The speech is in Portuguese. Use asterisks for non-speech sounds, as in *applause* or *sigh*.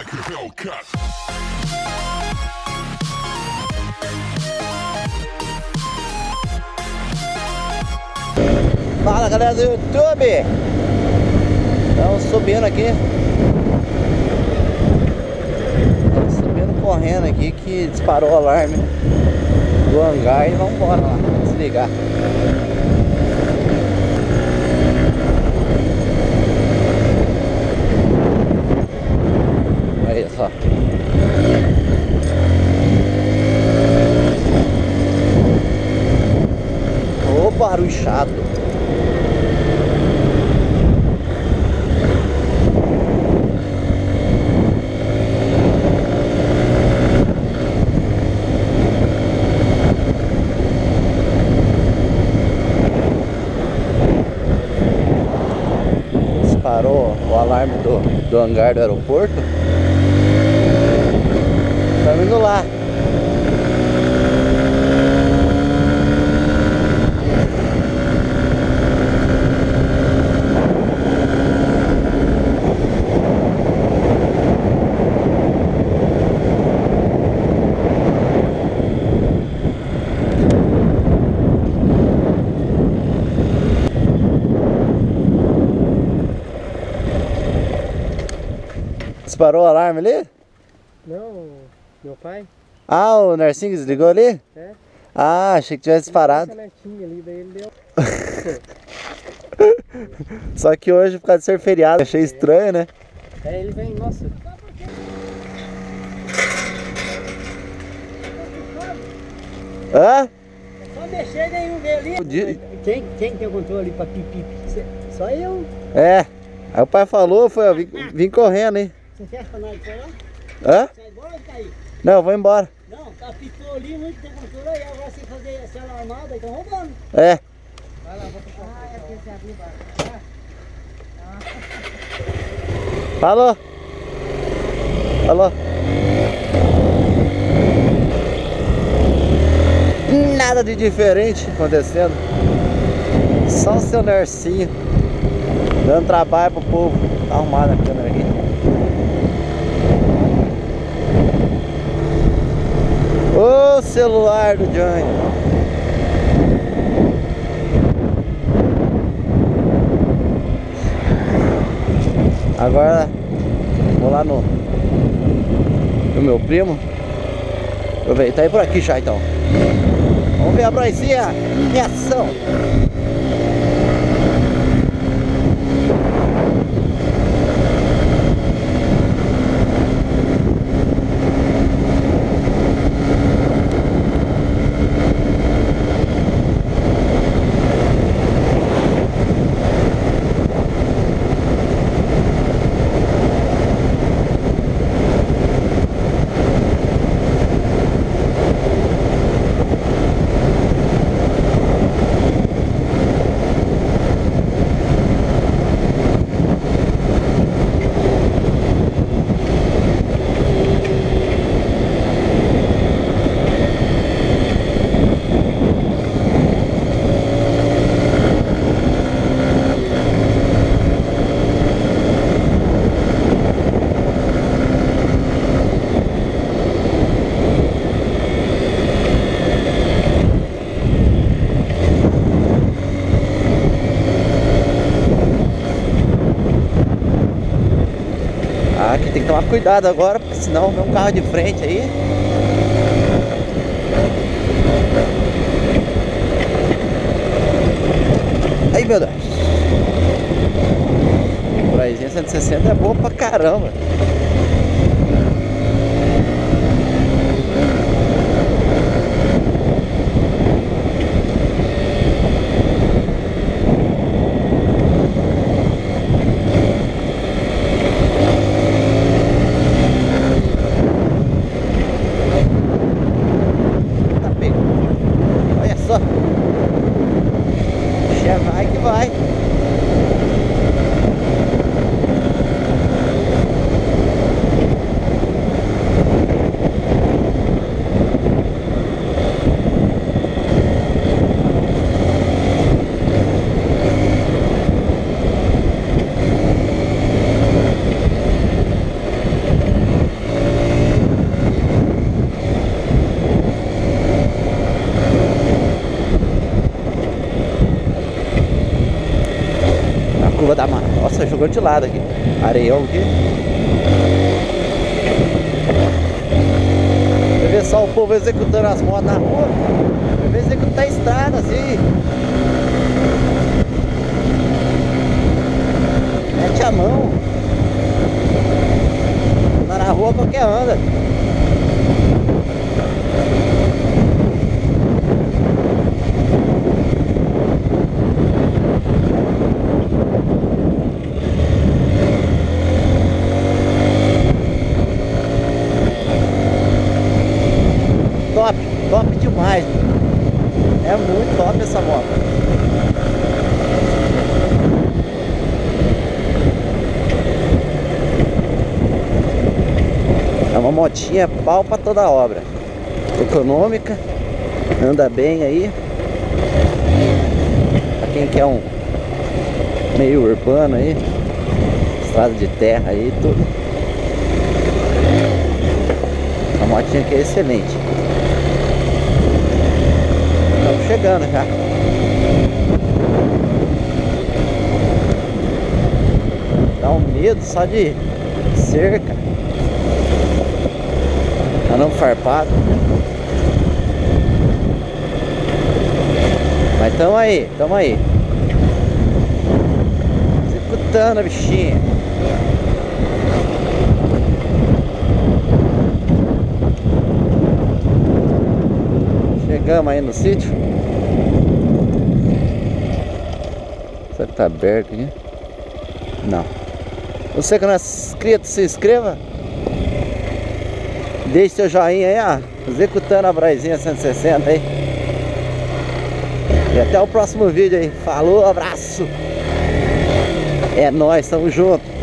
like a Hellcat. Fala galera do YouTube! Estamos subindo aqui. Estamos subindo correndo aqui que disparou o alarme do hangar e vamos embora lá, desligar. Aí só. Ô barulho chato. disparou o alarme do, do hangar do aeroporto. Estamos indo lá. Disparou o alarme ali? Não, meu pai? Ah, o Narcinho desligou ali? É. Ah, achei que tivesse disparado. Ali, daí ele deu. *laughs* Só que hoje, por causa de ser feriado, achei estranho, né? Aí ele vem, nossa. Hã? Só mexer nenhum ver ali. Quem, quem tem o controle ali pra pipi? Só eu. É. Aí o pai falou, foi, ó, vim, vim correndo, hein? Você quer pra nós pra lá? Hã? Sai embora ou cair? Não, eu vou embora. Não, tá pitou ali, muito tem controle aí. Agora você fazer essa armada, então roubando. É. Vai lá, vou puxar. Ah, é porque você abriu embaixo. Alô? Alô? Nada de diferente acontecendo. Só o seu Nercinho dando trabalho pro povo. Tá arrumada a câmera aqui. O celular do Johnny. Agora vou lá no, no meu primo. Aproveitar e ir por aqui já então. Vamos ver a Broizinha em ação. Tomar cuidado agora, porque senão vem um carro de frente aí. Aí, meu Deus. Broizinha 160 é boa pra caramba. Só. Já vai que vai. Jogou de lado aqui. Areião aqui. Você vê só o povo executando as motos na rua. Vai ver executar a estrada assim. Mete a mão. Anda na rua qualquer anda. Top, top demais. É muito top essa moto. É uma motinha pau pra toda obra. Econômica, anda bem aí. Pra quem quer um meio urbano aí, estrada de terra aí, tudo. A motinha aqui é excelente. Chegando já. Dá um medo só de cerca. Anão farpado. Mas tamo aí, tamo aí. Executando a bichinha. Chegamos aí no sítio. Será que tá aberto aqui? Não. Você que não é inscrito, se inscreva. Deixe seu joinha aí, ó. Executando a Braizinha 160 aí. E até o próximo vídeo aí. Falou, abraço. É nóis, tamo junto.